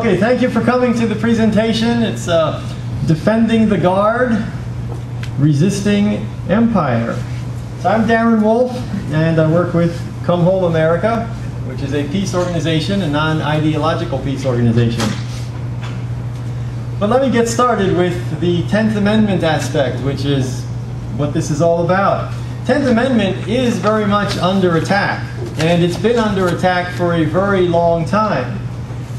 Okay, thank you for coming to the presentation. It's uh, Defending the Guard, Resisting Empire. So I'm Darren Wolfe, and I work with Come Home America, which is a peace organization, a non-ideological peace organization. But let me get started with the 10th Amendment aspect, which is what this is all about. 10th Amendment is very much under attack, and it's been under attack for a very long time.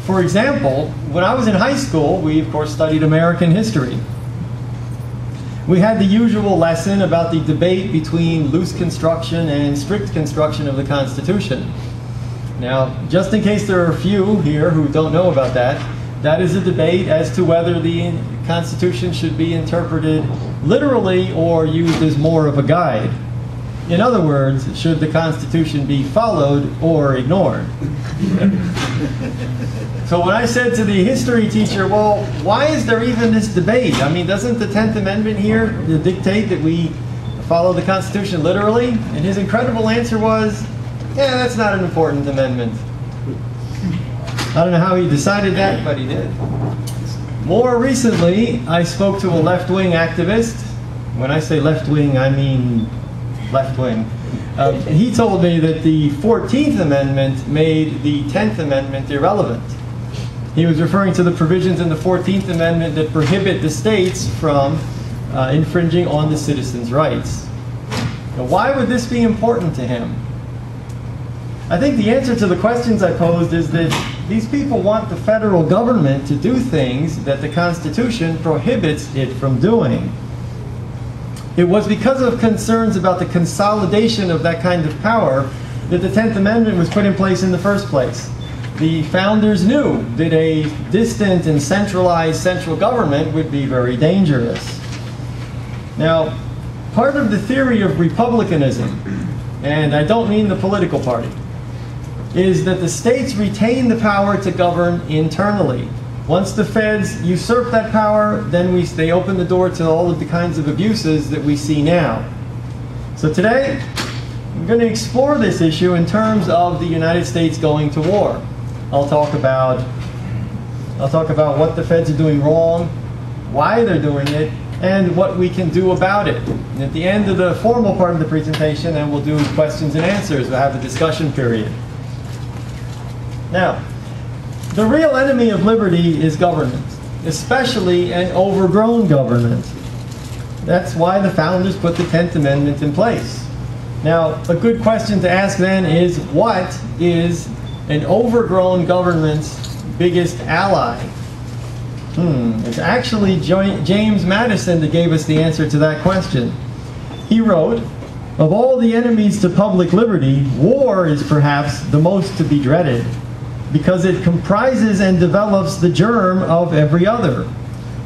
For example, when I was in high school, we of course studied American history. We had the usual lesson about the debate between loose construction and strict construction of the Constitution. Now, just in case there are a few here who don't know about that, that is a debate as to whether the Constitution should be interpreted literally or used as more of a guide. In other words, should the Constitution be followed or ignored? so when I said to the history teacher, well, why is there even this debate? I mean, doesn't the 10th Amendment here dictate that we follow the Constitution literally? And his incredible answer was, yeah, that's not an important amendment. I don't know how he decided that, but he did. More recently, I spoke to a left-wing activist. When I say left-wing, I mean left wing. And he told me that the 14th Amendment made the 10th Amendment irrelevant. He was referring to the provisions in the 14th Amendment that prohibit the states from uh, infringing on the citizens' rights. Now, why would this be important to him? I think the answer to the questions I posed is that these people want the federal government to do things that the Constitution prohibits it from doing. It was because of concerns about the consolidation of that kind of power that the 10th Amendment was put in place in the first place. The founders knew that a distant and centralized central government would be very dangerous. Now, part of the theory of republicanism, and I don't mean the political party, is that the states retain the power to govern internally. Once the feds usurp that power, then we, they open the door to all of the kinds of abuses that we see now. So today, I'm going to explore this issue in terms of the United States going to war. I'll talk about I'll talk about what the feds are doing wrong, why they're doing it, and what we can do about it. And at the end of the formal part of the presentation, then we'll do questions and answers. We'll have a discussion period. Now, the real enemy of liberty is government, especially an overgrown government. That's why the founders put the 10th Amendment in place. Now, a good question to ask then is what is an overgrown government's biggest ally? Hmm, it's actually James Madison that gave us the answer to that question. He wrote, Of all the enemies to public liberty, war is perhaps the most to be dreaded because it comprises and develops the germ of every other.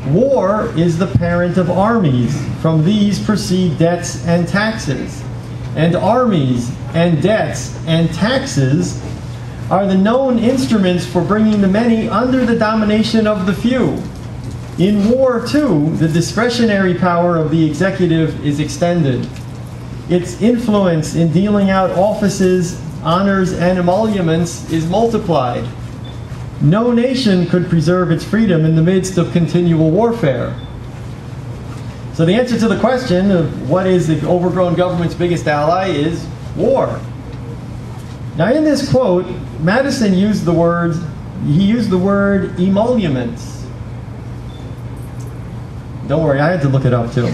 War is the parent of armies. From these proceed debts and taxes. And armies and debts and taxes are the known instruments for bringing the many under the domination of the few. In war, too, the discretionary power of the executive is extended. Its influence in dealing out offices honors, and emoluments is multiplied. No nation could preserve its freedom in the midst of continual warfare. So the answer to the question of what is the overgrown government's biggest ally is war. Now in this quote, Madison used the word, he used the word emoluments. Don't worry, I had to look it up too.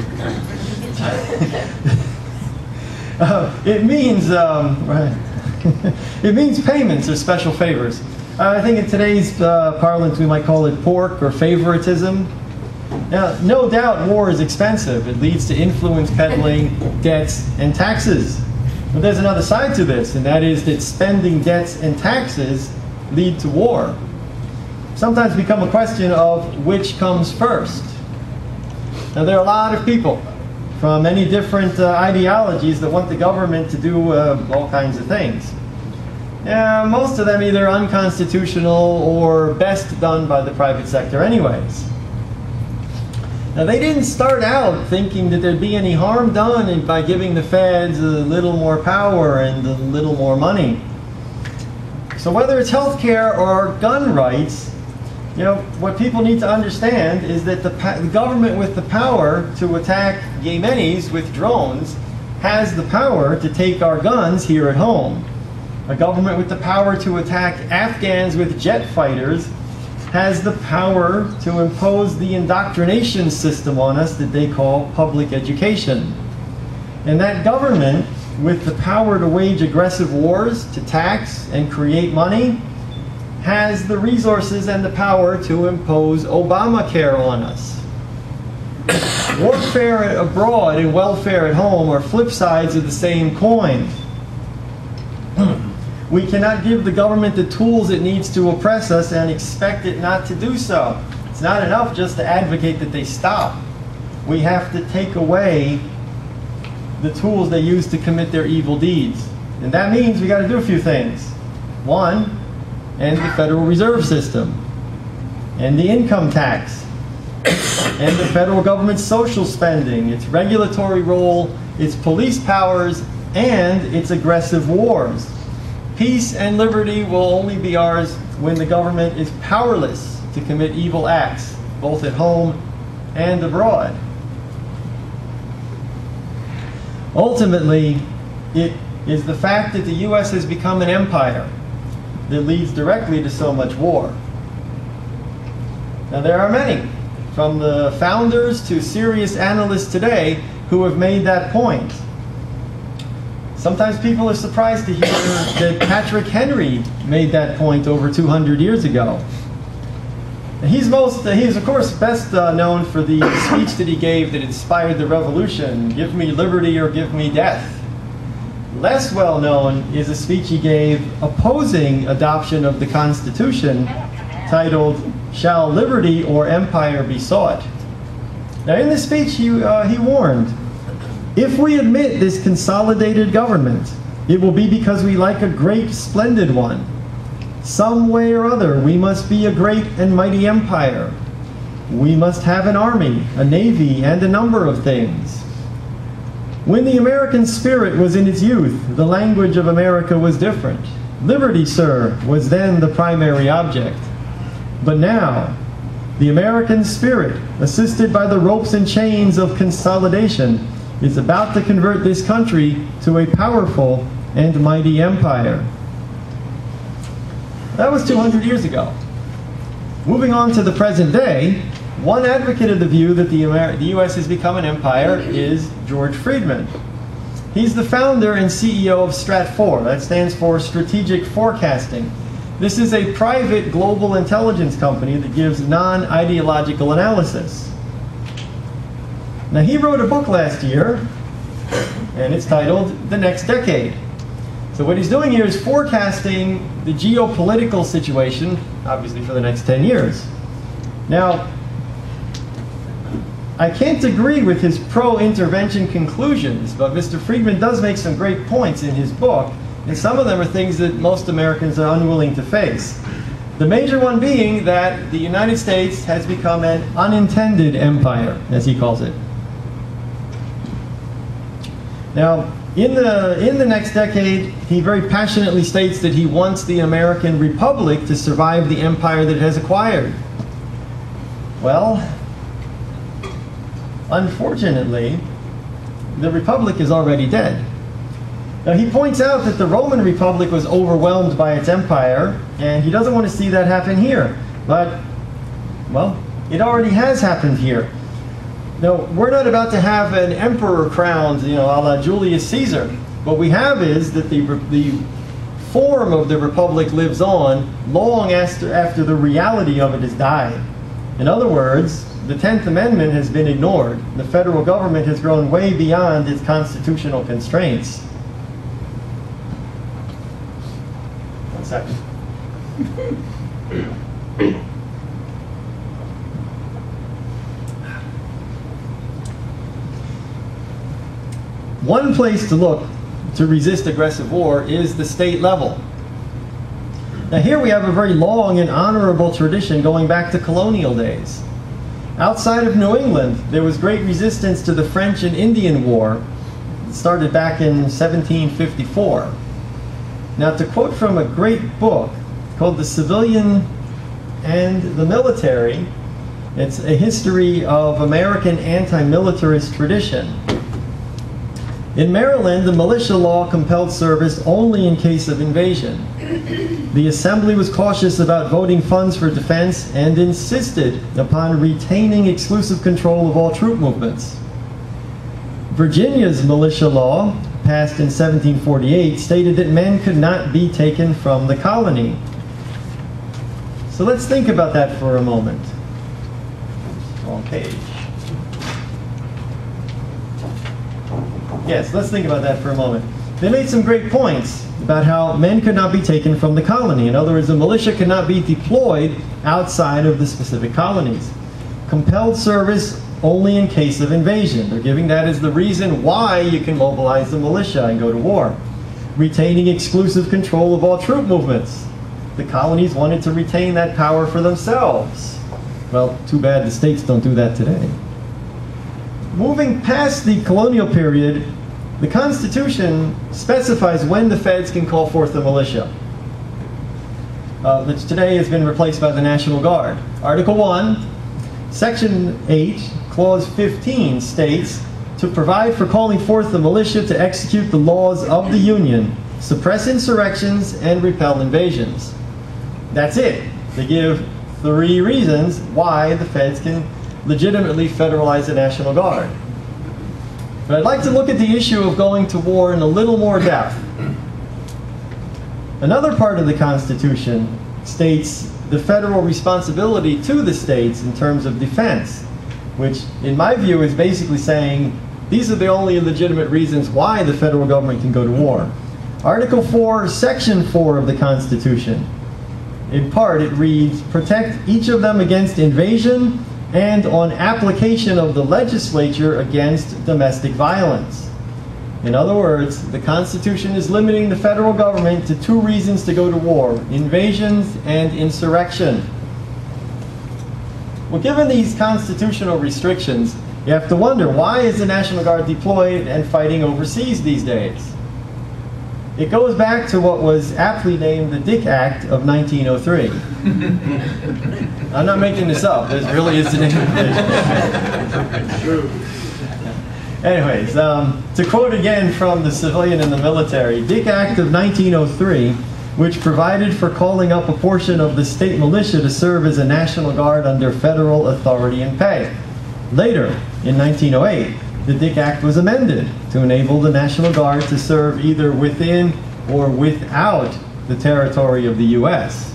uh, it means, um, right, it means payments or special favors. Uh, I think in today's uh, parlance we might call it pork or favoritism. Now, no doubt war is expensive. It leads to influence peddling, debts, and taxes. But there's another side to this, and that is that spending debts and taxes lead to war. Sometimes become a question of which comes first. Now, there are a lot of people from many different uh, ideologies that want the government to do uh, all kinds of things. Yeah, most of them either unconstitutional or best done by the private sector anyways. Now they didn't start out thinking that there'd be any harm done by giving the feds a little more power and a little more money. So whether it's health care or gun rights, You know, what people need to understand is that the, the government with the power to attack Yemenis with drones has the power to take our guns here at home. A government with the power to attack Afghans with jet fighters has the power to impose the indoctrination system on us that they call public education. And that government, with the power to wage aggressive wars, to tax and create money, has the resources and the power to impose Obamacare on us. Warfare abroad and welfare at home are flip sides of the same coin. We cannot give the government the tools it needs to oppress us and expect it not to do so. It's not enough just to advocate that they stop. We have to take away the tools they use to commit their evil deeds. And that means we got to do a few things. One, end the Federal Reserve System, and the income tax, and the federal government's social spending, its regulatory role, its police powers, and its aggressive wars. Peace and liberty will only be ours when the government is powerless to commit evil acts, both at home and abroad. Ultimately, it is the fact that the U.S. has become an empire that leads directly to so much war. Now, there are many, from the founders to serious analysts today, who have made that point. Sometimes people are surprised to hear that Patrick Henry made that point over 200 years ago. He's most, he's of course best uh, known for the speech that he gave that inspired the revolution, give me liberty or give me death. Less well known is a speech he gave opposing adoption of the Constitution titled, Shall Liberty or Empire Be Sought? Now in this speech he, uh, he warned, if we admit this consolidated government, it will be because we like a great, splendid one. Some way or other, we must be a great and mighty empire. We must have an army, a navy, and a number of things. When the American spirit was in its youth, the language of America was different. Liberty, sir, was then the primary object. But now, the American spirit, assisted by the ropes and chains of consolidation, is about to convert this country to a powerful and mighty empire. That was 200 years ago. Moving on to the present day, one advocate of the view that the, Amer the U.S. has become an empire is George Friedman. He's the founder and CEO of Stratfor. That stands for Strategic Forecasting. This is a private global intelligence company that gives non-ideological analysis. Now, he wrote a book last year, and it's titled The Next Decade. So, what he's doing here is forecasting the geopolitical situation, obviously, for the next 10 years. Now, I can't agree with his pro intervention conclusions, but Mr. Friedman does make some great points in his book, and some of them are things that most Americans are unwilling to face. The major one being that the United States has become an unintended empire, as he calls it. Now, in the, in the next decade, he very passionately states that he wants the American Republic to survive the empire that it has acquired. Well, unfortunately, the Republic is already dead. Now, he points out that the Roman Republic was overwhelmed by its empire, and he doesn't want to see that happen here. But, well, it already has happened here. No, we're not about to have an emperor crowned, you know, a la Julius Caesar. What we have is that the, the form of the republic lives on long after, after the reality of it has died. In other words, the 10th Amendment has been ignored. The federal government has grown way beyond its constitutional constraints. One second. One place to look to resist aggressive war is the state level. Now here we have a very long and honorable tradition going back to colonial days. Outside of New England, there was great resistance to the French and Indian War. It started back in 1754. Now to quote from a great book called The Civilian and the military. It's a history of American anti-militarist tradition. In Maryland, the militia law compelled service only in case of invasion. The Assembly was cautious about voting funds for defense and insisted upon retaining exclusive control of all troop movements. Virginia's militia law, passed in 1748, stated that men could not be taken from the colony. So let's think about that for a moment. Wrong page. Yes, let's think about that for a moment. They made some great points about how men could not be taken from the colony. In other words, the militia could not be deployed outside of the specific colonies. Compelled service only in case of invasion. They're giving that as the reason why you can mobilize the militia and go to war. Retaining exclusive control of all troop movements. The colonies wanted to retain that power for themselves. Well, too bad the states don't do that today. Moving past the colonial period, the Constitution specifies when the feds can call forth the militia, uh, which today has been replaced by the National Guard. Article 1, Section 8, Clause 15 states, to provide for calling forth the militia to execute the laws of the Union, suppress insurrections, and repel invasions. That's it. They give three reasons why the feds can legitimately federalize the National Guard. But I'd like to look at the issue of going to war in a little more depth. Another part of the Constitution states the federal responsibility to the states in terms of defense, which, in my view, is basically saying these are the only legitimate reasons why the federal government can go to war. Article 4, Section 4 of the Constitution. In part, it reads Protect each of them against invasion and on application of the legislature against domestic violence. In other words, the Constitution is limiting the federal government to two reasons to go to war invasions and insurrection. Well, given these constitutional restrictions, you have to wonder why is the National Guard deployed and fighting overseas these days? It goes back to what was aptly named the Dick Act of 1903. I'm not making this up. This really is the name of. True. Anyways, um, to quote again from the civilian and the military, Dick Act of 1903, which provided for calling up a portion of the state militia to serve as a National Guard under federal authority and pay. Later, in 1908, the Dick Act was amended to enable the National Guard to serve either within or without the territory of the U.S.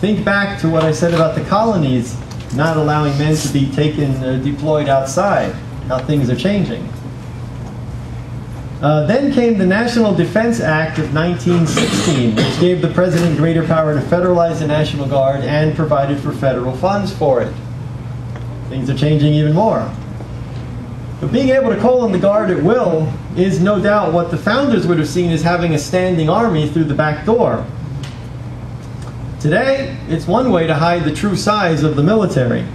Think back to what I said about the colonies not allowing men to be taken, uh, deployed outside, how things are changing. Uh, then came the National Defense Act of 1916, which gave the President greater power to federalize the National Guard and provided for federal funds for it. Things are changing even more. But being able to call on the Guard at will is no doubt what the founders would have seen as having a standing army through the back door. Today, it's one way to hide the true size of the military.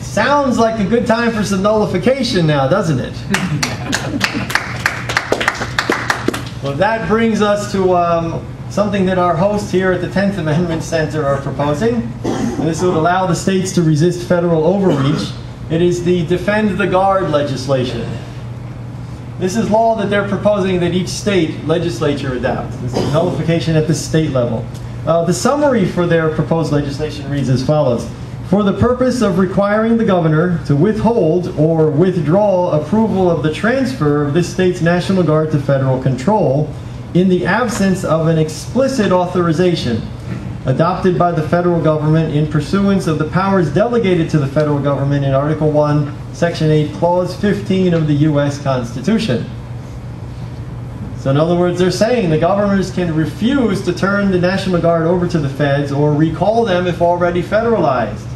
Sounds like a good time for some nullification now, doesn't it? well, that brings us to um, something that our hosts here at the 10th Amendment Center are proposing. And this would allow the states to resist federal overreach it is the Defend the Guard legislation. This is law that they're proposing that each state legislature adopt. This is nullification at the state level. Uh, the summary for their proposed legislation reads as follows. For the purpose of requiring the governor to withhold or withdraw approval of the transfer of this state's National Guard to federal control in the absence of an explicit authorization adopted by the federal government in pursuance of the powers delegated to the federal government in Article 1, Section 8, Clause 15 of the U.S. Constitution. So in other words, they're saying the governors can refuse to turn the National Guard over to the feds or recall them if already federalized.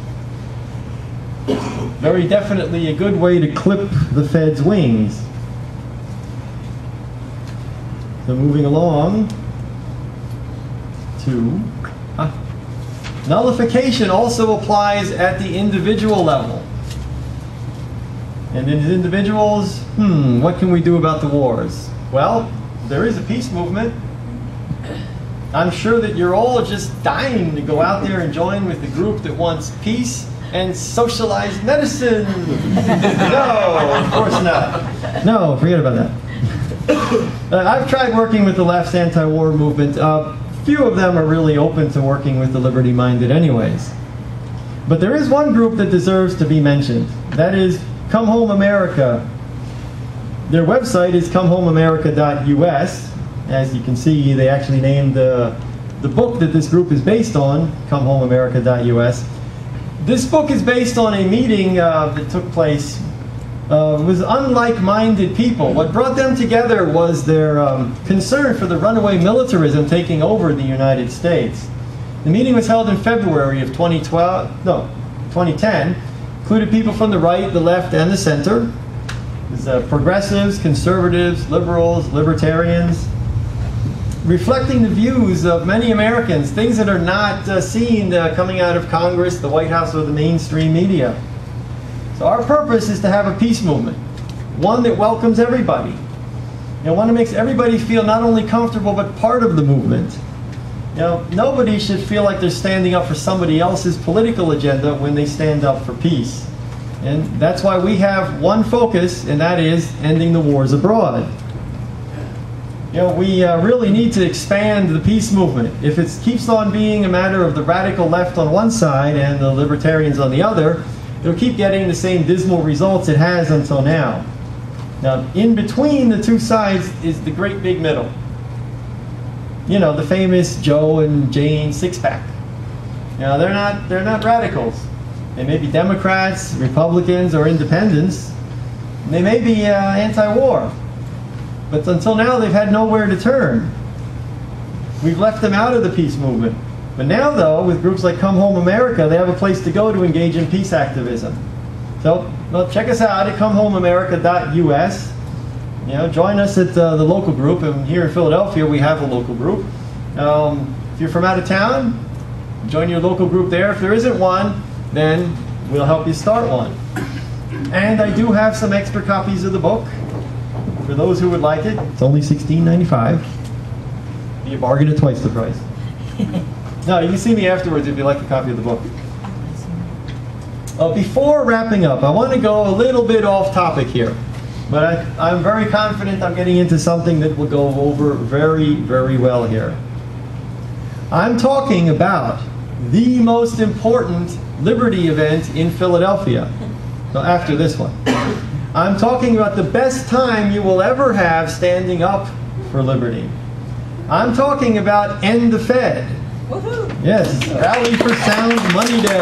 Very definitely a good way to clip the feds' wings. So moving along to Nullification also applies at the individual level. And as individuals, hmm, what can we do about the wars? Well, there is a peace movement. I'm sure that you're all just dying to go out there and join with the group that wants peace and socialized medicine. no, of course not. No, forget about that. Uh, I've tried working with the left's anti-war movement. Uh, few of them are really open to working with the liberty-minded anyways. But there is one group that deserves to be mentioned. That is Come Home America. Their website is comehomeamerica.us. As you can see, they actually named the, the book that this group is based on, comehomeamerica.us. This book is based on a meeting uh, that took place uh, with unlike-minded people. What brought them together was their um, concern for the runaway militarism taking over the United States. The meeting was held in February of 2012, no, 2010, included people from the right, the left, and the center. There's uh, progressives, conservatives, liberals, libertarians, reflecting the views of many Americans, things that are not uh, seen uh, coming out of Congress, the White House, or the mainstream media. So our purpose is to have a peace movement, one that welcomes everybody, and one that makes everybody feel not only comfortable but part of the movement. Know, nobody should feel like they're standing up for somebody else's political agenda when they stand up for peace. And that's why we have one focus, and that is ending the wars abroad. You know, we uh, really need to expand the peace movement. If it keeps on being a matter of the radical left on one side and the libertarians on the other, it'll keep getting the same dismal results it has until now. Now, in between the two sides is the great big middle you know, the famous Joe and Jane six-pack. You know, they're not, they're not radicals. They may be Democrats, Republicans, or independents. They may be uh, anti-war. But until now, they've had nowhere to turn. We've left them out of the peace movement. But now, though, with groups like Come Home America, they have a place to go to engage in peace activism. So, well, check us out at comehomeamerica.us. You know, join us at uh, the local group, and here in Philadelphia we have a local group. Um, if you're from out of town, join your local group there. If there isn't one, then we'll help you start one. And I do have some extra copies of the book for those who would like it. It's only $16.95. Be a bargain at twice the price. no, you can see me afterwards if you like a copy of the book. Uh, before wrapping up, I want to go a little bit off topic here. But I, I'm very confident I'm getting into something that will go over very, very well here. I'm talking about the most important liberty event in Philadelphia. So after this one. I'm talking about the best time you will ever have standing up for liberty. I'm talking about End the Fed. Yes, Rally for Sound Money Day.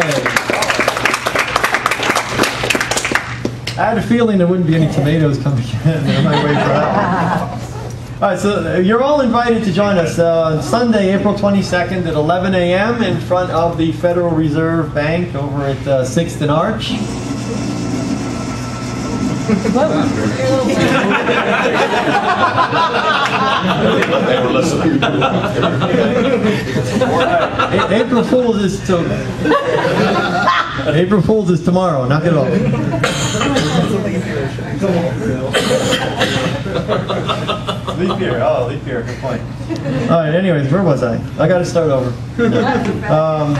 I had a feeling there wouldn't be any tomatoes coming in. I wait for that. All right, so you're all invited to join us uh, Sunday, April 22nd at 11 a.m. in front of the Federal Reserve Bank over at uh, 6th and Arch. April Fool's is to April Fool's is tomorrow. Knock it off. Leap year. Oh, leap year. Good point. All right. Anyways, where was I? I got to start over. Um,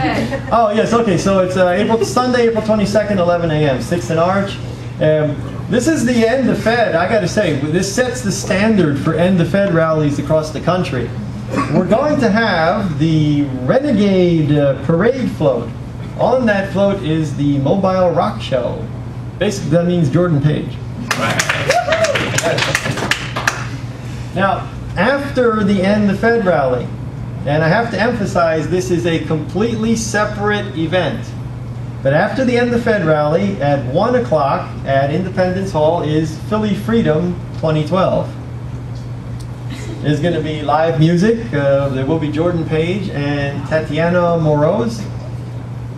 oh yes. Okay. So it's uh, April Sunday, April 22nd, 11 a.m. Sixth and Arch. Um, this is the end of Fed. I got to say, this sets the standard for end of Fed rallies across the country. We're going to have the Renegade uh, Parade float. On that float is the Mobile Rock Show. Basically, that means Jordan Page. now, after the end of the Fed rally, and I have to emphasize this is a completely separate event. But after the end of the Fed rally, at 1 o'clock at Independence Hall is Philly Freedom 2012. There's going to be live music. Uh, there will be Jordan Page and Tatiana Moroz.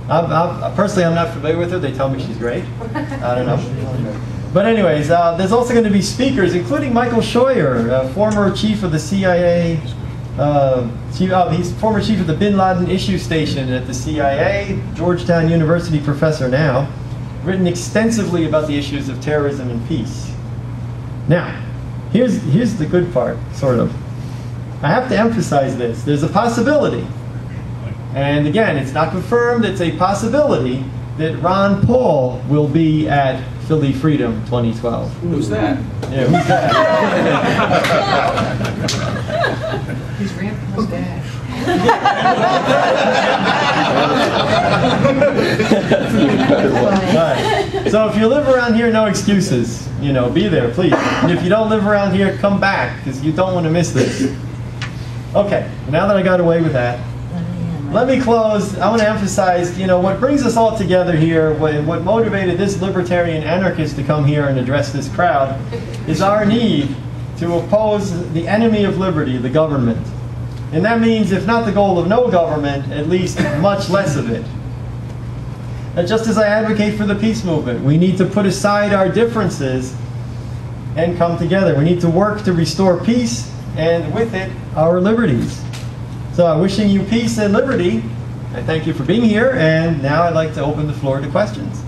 I'm, I'm, personally, I'm not familiar with her. They tell me she's great. I don't know. But anyways, uh, there's also going to be speakers, including Michael Scheuer, uh, former chief of the CIA. Uh, chief, oh, he's former chief of the Bin Laden Issue Station at the CIA, Georgetown University professor now, written extensively about the issues of terrorism and peace. Now, here's, here's the good part, sort of. I have to emphasize this. There's a possibility. And again, it's not confirmed, it's a possibility that Ron Paul will be at Philly Freedom 2012. Who's that? Yeah, who's that? He's ramping his dad. Right. So if you live around here, no excuses. You know, be there, please. And if you don't live around here, come back because you don't want to miss this. Okay, now that I got away with that, let me close. I want to emphasize, you know, what brings us all together here, what, what motivated this libertarian anarchist to come here and address this crowd, is our need to oppose the enemy of liberty, the government. And that means, if not the goal of no government, at least much less of it. And just as I advocate for the peace movement, we need to put aside our differences and come together. We need to work to restore peace and with it, our liberties. So I'm wishing you peace and liberty. I thank you for being here, and now I'd like to open the floor to questions.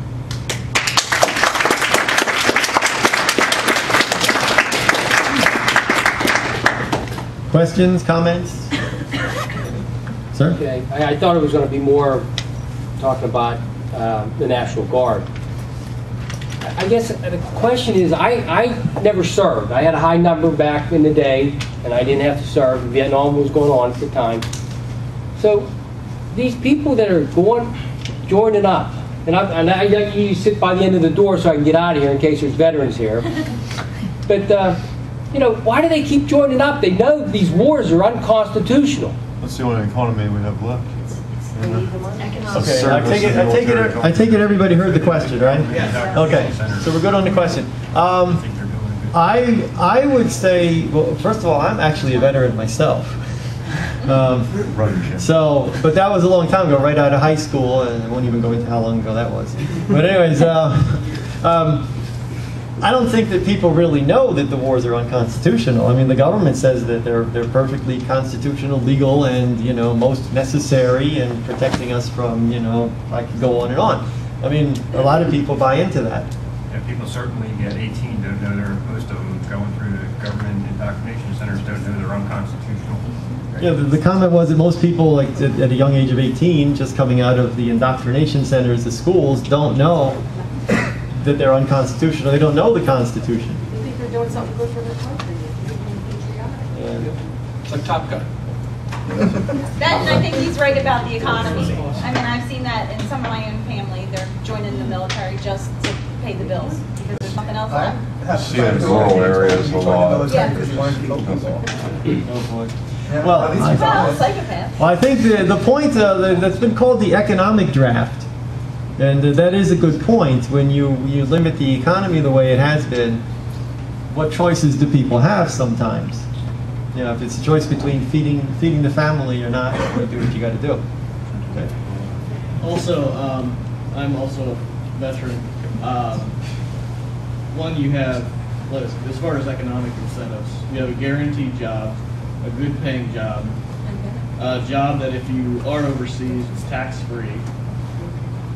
Questions, comments? Sir? Okay, I, I thought it was going to be more talking about uh, the National Guard. I I guess the question is, I, I never served. I had a high number back in the day, and I didn't have to serve. Vietnam was going on at the time. So these people that are going, joining up, and I, and I, you sit by the end of the door so I can get out of here in case there's veterans here. But, uh, you know, why do they keep joining up? They know these wars are unconstitutional. That's the only economy we have left. Okay, I take it, I take it, I take it everybody heard the question, right? Okay, so we're good on the question. Um, I, I would say, well, first of all, I'm actually a veteran myself. Um, So, but that was a long time ago, right out of high school, and I won't even go into how long ago that was. But anyways, uh, um, I don't think that people really know that the wars are unconstitutional. I mean, the government says that they're they're perfectly constitutional, legal, and you know most necessary and protecting us from you know I could go on and on. I mean, a lot of people buy into that. Yeah, people certainly at 18 don't know they're, most of them going through the government indoctrination centers don't know they're unconstitutional. Yeah, the, the comment was that most people, like at, at a young age of 18, just coming out of the indoctrination centers, the schools, don't know that they're unconstitutional. They don't know the Constitution. You think they're doing something good for their country? You're being patriotic. And It's like Top Gun. That, and I think he's right about the economy. I mean, I've seen that in some of my own family, they're joining the military just to pay the bills, because there's nothing else left. See in rural areas a lot. Yeah. oh. Well, I, Well, well, I think the, the point uh, that's been called the economic draft, and that is a good point. When you, you limit the economy the way it has been, what choices do people have sometimes? You know, if it's a choice between feeding, feeding the family or not, you do what you gotta do. Okay. Also, um, I'm also a veteran. Um, one, you have, let as far as economic incentives, you have a guaranteed job, a good paying job, a job that if you are overseas, it's tax free,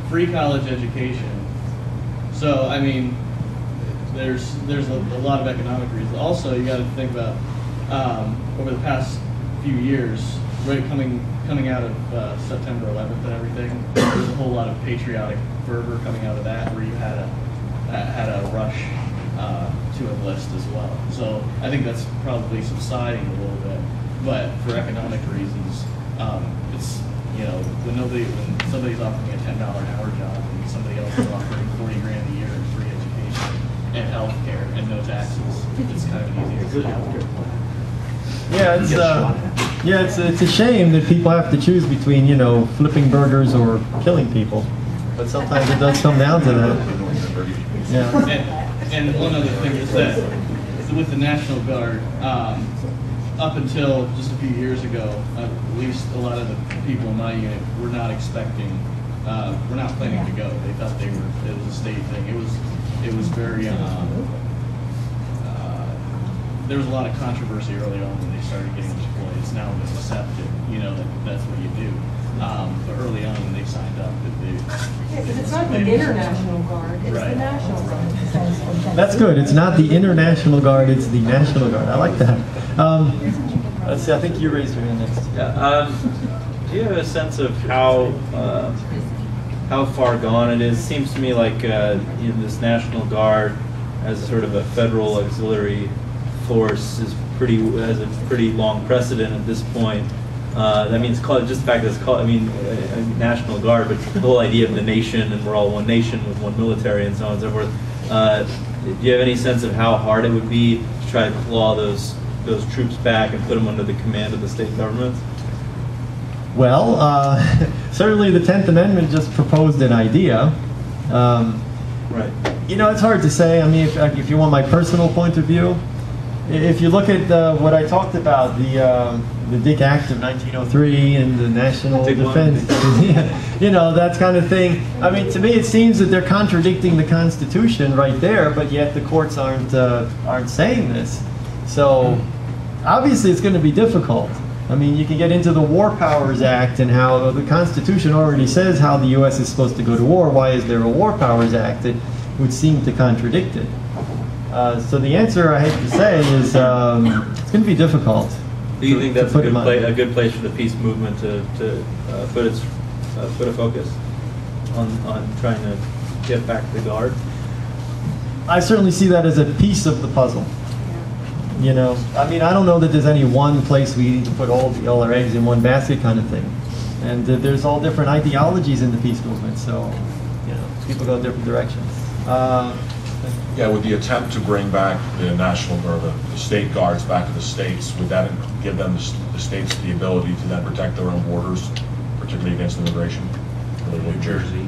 free college education. So, I mean, there's there's a, a lot of economic reasons. Also, you got to think about um, over the past few years, right coming coming out of uh, September 11th and everything. There's a whole lot of patriotic fervor coming out of that, where you had a uh, had a rush uh, to enlist as well. So I think that's probably subsiding a little bit. But for economic reasons, um, it's you know when nobody when somebody's offering a ten dollar an hour job and somebody else is offering forty grand a year in free education and health care and no taxes, it's kind of an easier decision. Yeah, it's uh, yeah, it's it's a shame that people have to choose between you know flipping burgers or killing people, but sometimes it does come down to that. Yeah. And, and one other thing is that with the National Guard, um, up until just a few years ago, at least a lot of the people in my unit were not expecting, uh, were not planning to go. They thought they were, it was a state thing. It was, it was very, um, uh, there was a lot of controversy early on when they started getting deployed. It's now accepted, you know, that that's what you do. Um, but early on when they signed up, that they. Yeah, 'cause it's not the International Guard, it's the Right. National Guard. That's good. It's not the International Guard, it's the National Guard. I like that. Um, Let's see, I think you raised your hand next. Yeah, um, do you have a sense of how, uh, how far gone it is? Seems to me like, uh, you know, this National Guard as sort of a federal auxiliary force is pretty, has a pretty long precedent at this point. Uh, I mean, it's called, just the fact that it's called, I mean, National Guard, but the whole idea of the nation and we're all one nation with one military and so on and so forth. Uh, do you have any sense of how hard it would be to try to claw those, those troops back and put them under the command of the state governments? Well, uh, certainly the 10th Amendment just proposed an idea. Um, Right. You know, it's hard to say. I mean, if, if you want my personal point of view, if you look at uh, what I talked about, the um, the Dick Act of 1903 and the National Dick Defense, you know, that kind of thing. I mean, to me, it seems that they're contradicting the Constitution right there, but yet the courts aren't uh, aren't saying this. So obviously, it's going to be difficult. I mean, you can get into the War Powers Act and how the Constitution already says how the U.S. is supposed to go to war. Why is there a War Powers Act that would seem to contradict it? Uh, so the answer, I hate to say, is um, it's going to be difficult. Do you to- think that's a good, it on- pla- a good place for the peace movement to, to uh, put its uh, put a focus on, on trying to get back the guard? I certainly see that as a piece of the puzzle. You know, I mean, I don't know that there's any one place we need to put all, the, all our eggs in one basket kind of thing. And uh, there's all different ideologies in the peace movement, so, you know, people go different directions. Yeah, with the attempt to bring back the national, or the the state guards back to the states, would that give them, the the states, the ability to then protect their own borders, particularly against immigration? New Jersey.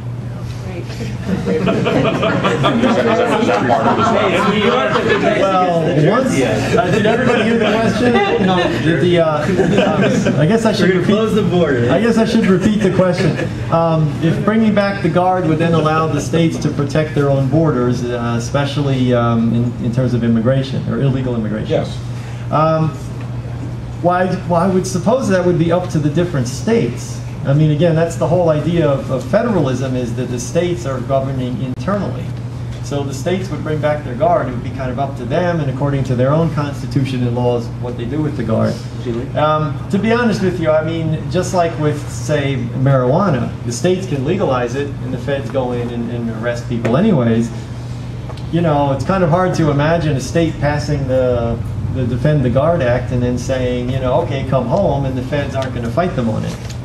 Is that- is that part of this? well, once, uh, did everybody hear the question? No. Did the, uh, I guess I should repeat. the border. I guess I should repeat the question. Um, if bringing back the guard would then allow the states to protect their own borders, uh, especially um, in, in terms of immigration or illegal immigration. Yes. Um, why, well, I would suppose that would be up to the different states. I mean, again, that's the whole idea of, of federalism is that the states are governing internally. So the states would bring back their guard. It would be kind of up to them, and according to their own constitution and laws, what they do with the guard. Um, to be honest with you, I mean, just like with, say, marijuana, the states can legalize it, and the feds go in and, and arrest people anyways you know, it's kind of hard to imagine a state passing the, the Defend the Guard Act and then saying, you know, okay, come home, and the feds aren't going to fight them on it.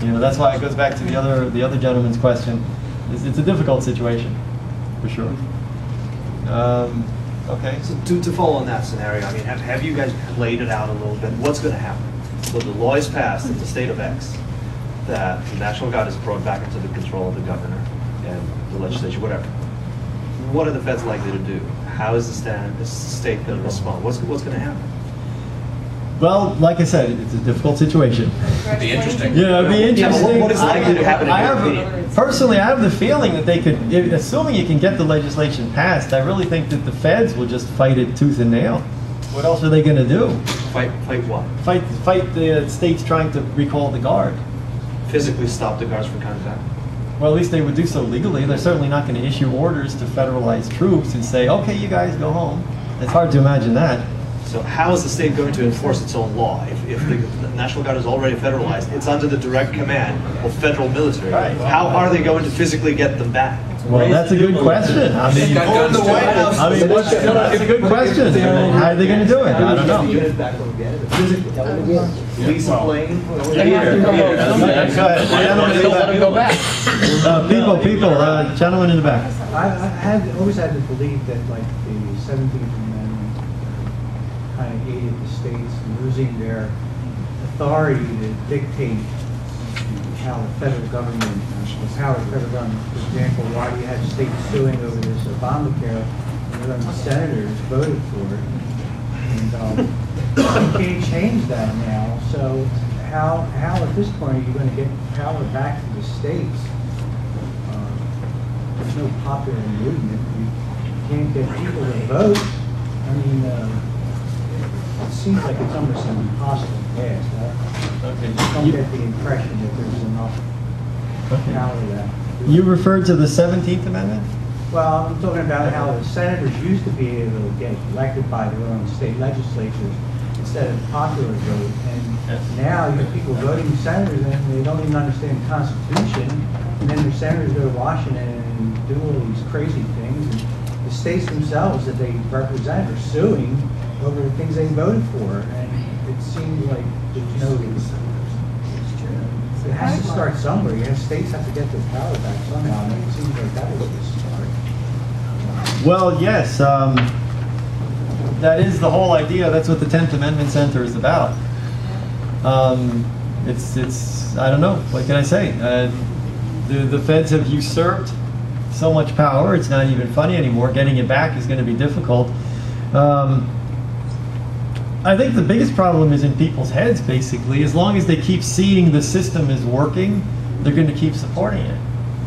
You know, that's why it goes back to the other, the other gentleman's question. It's, it's a difficult situation, for sure. Um, okay. So to, to follow on that scenario, I mean, have, have you guys played it out a little bit? What's going to happen? So the law is passed in the state of X that the National Guard is brought back into the control of the governor and the legislature, whatever. What are the feds likely to do? How is the stand, is the state going to respond? What's, what's going to happen? Well, like I said, it's a difficult situation. It'd be interesting. Yeah, it'd be Yeah, what- interesting. what is likely to happen I have- opinion? Personally, I have the feeling that they could, if- assuming you can get the legislation passed, I really think that the feds will just fight it tooth and nail. What else are they going to do? Fight, fight what? Fight, fight the states trying to recall the guard. Physically stop the guards from coming back? Well, at least they would do so legally. They're certainly not going to issue orders to federalize troops and say, okay, you guys go home. It's hard to imagine that. So how is the state going to enforce its own law? If, if the National Guard is already federalized, it's under the direct command of federal military. Right. How are they going to physically get them back? Well, that's a good question. I mean, I mean, what's, it's a good question. I mean, how are they going to do it? I don't know. Lease a plane? Go ahead. Gentleman in the back. Uh, people, people, uh, gentleman in the back. I, I had, always had the belief that like the Seventeenth Amendment kind of aided the states in losing their authority to dictate how the federal government, how the federal government, for example, why do you have states suing over this Obamacare, and then the senators voted for it. And, um, you can't change that now, so how, how at this point are you gonna get power back to the states? Uh, there's no popular movement. You can't get people to vote. I mean, uh, it seems like it's almost an impossible task. I Okay. don't You- get the impression that there's enough Okay. power there. You referred to the 17th Amendment? Well, I'm talking about how the senators used to be able to get elected by their own state legislatures. instead of popular vote. And now you have people voting senators and they don't even understand the Constitution. And then the senators go to Washington and do all these crazy things. And the states themselves that they represent are suing over the things they voted for. And it seems like there's no, it has to start somewhere. You have, states have to get their power back somehow. And it seems like that was the start. Well, yes, um, that is the whole idea. That's what the Tenth Amendment Center is about. Um, it's, it's, I don't know, what can I say? Uh, the, the feds have usurped so much power, it's not even funny anymore. Getting it back is going to be difficult. Um, I think the biggest problem is in people's heads, basically. As long as they keep seeing the system is working, they're going to keep supporting it.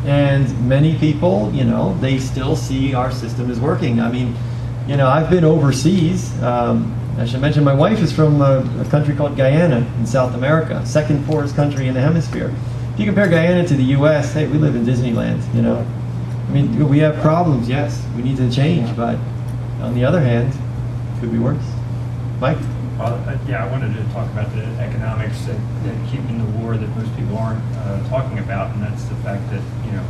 And many people, you know, they still see our system is working. I mean, you know, I've been overseas. Um, I should mention my wife is from a, a country called Guyana in South America, second poorest country in the hemisphere. If you compare Guyana to the U.S., hey, we live in Disneyland, you know. I mean, we have problems, yes. We need to change, but on the other hand, it could be worse. Mike? Well, uh, yeah, I wanted to talk about the economics that, that keep in the war that most people aren't uh, talking about, and that's the fact that, you know,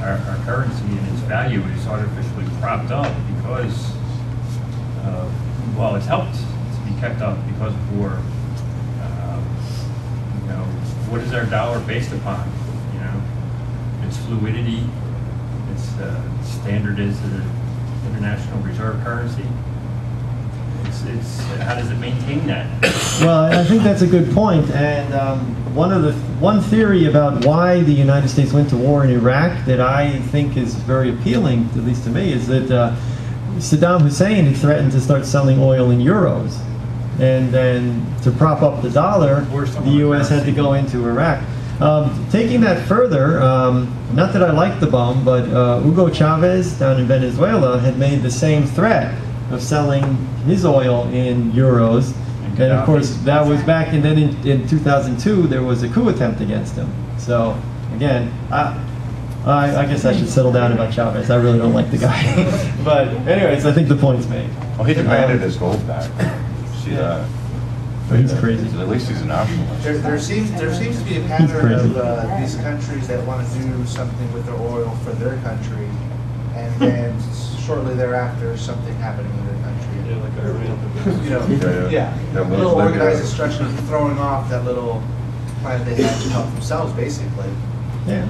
our, our currency and its value is artificially propped up because, uh, well, it's helped to be kept up because of war. Um, You know, what is our dollar based upon? You know, its fluidity, its uh, standard is the international reserve currency. It's, it's, how does it maintain that? Well, I think that's a good point. And um, one of the one theory about why the United States went to war in Iraq that I think is very appealing, at least to me, is that uh, Saddam Hussein had threatened to start selling oil in euros, and then to prop up the dollar, the U.S. had to go into Iraq. Um, taking that further, um, not that I like the bomb, but uh, Hugo Chavez down in Venezuela had made the same threat of selling his oil in euros. And of course, that was back, and then in, in 2002, there was a coup attempt against him. So, again, I, I, I guess I should settle down about Chavez. I really don't like the guy. but, anyways, I think the point's made. Well, he demanded Um, his gold back. See that? He's crazy. At least he's a nationalist. There, there seems, there seems to be a pattern of uh, these countries that want to do something with their oil for their country, and then shortly thereafter, something happening in the country. Yeah, like Iran. You know, Yeah, yeah. yeah, Yeah, a little Libya. organized destruction of throwing off that little planet they had to help themselves, basically. Yeah.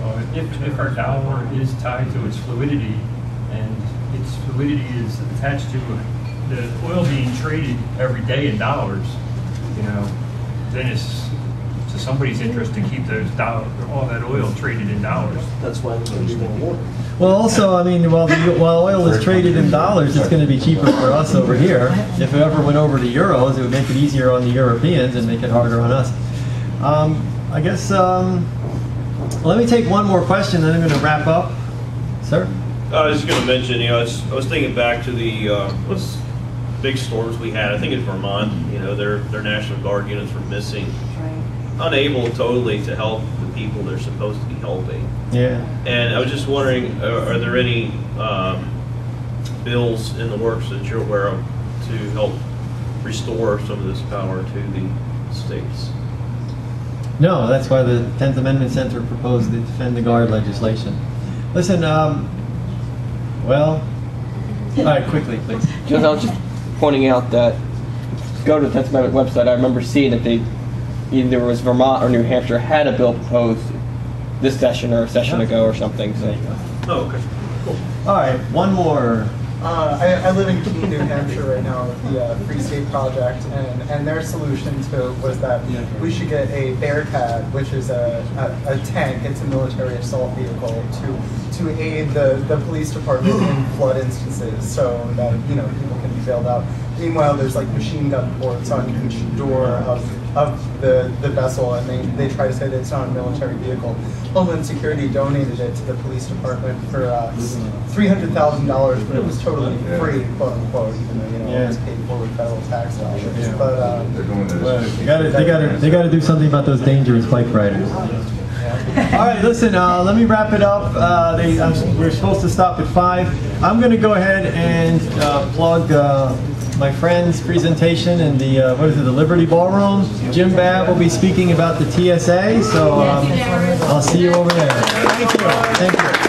Well, If, if our dollar is tied to its fluidity, and its fluidity is attached to the oil being traded every day in dollars, you know, then it's to somebody's interest to keep those dollar, all that oil traded in dollars. That's why there's gonna be more war. Well, also, I mean, while, the, while oil is traded in dollars, it's going to be cheaper for us over here. If it ever went over to euros, it would make it easier on the Europeans and make it harder on us. Um, I guess, um, let me take one more question, then I'm going to wrap up. Sir? I was just going to mention, you know, I was, I was thinking back to the uh, what's big storms we had. I think in Vermont, you know, their their National Guard units were missing, unable totally to help the people they're supposed to be helping. Yeah. And I was just wondering, are, are there any um, bills in the works that you're aware of to help restore some of this power to the states? No, that's why the 10th Amendment Center proposed the Defend the Guard legislation. Listen, um, well, all right, quickly, please. Just, I was just pointing out that go to the 10th Amendment website. I remember seeing that they either was Vermont or New Hampshire had a bill proposed this session or a session ago or something. So. Oh, okay. Cool. All right, one more. Uh, I, I live in Keene, New Hampshire right now with the uh, Free State Project, and, and their solution to it was that we should get a bear Bearcat, which is a, a, a tank, it's a military assault vehicle, to, to aid the, the police department in flood instances so that, you know, people can be bailed out. Meanwhile, there's like machine gun ports on each door of, of the, the vessel, and they, they try to say that it's not a military vehicle. Homeland Security donated it to the police department for uh, $300,000, but it was totally free, quote unquote, even though, you know, it was paid for with federal tax dollars. But, um, They're doing they gotta, they gotta, they gotta do something about those dangerous bike riders. All right, listen, uh, let me wrap it up. Uh, they, I'm, we're supposed to stop at five. I'm gonna go ahead and, uh, plug, uh, my friend's presentation in the, uh, what is it, the Liberty Ballroom. Jim Babb will be speaking about the TSA, so um, I'll see you over there. Thank you. Thank you.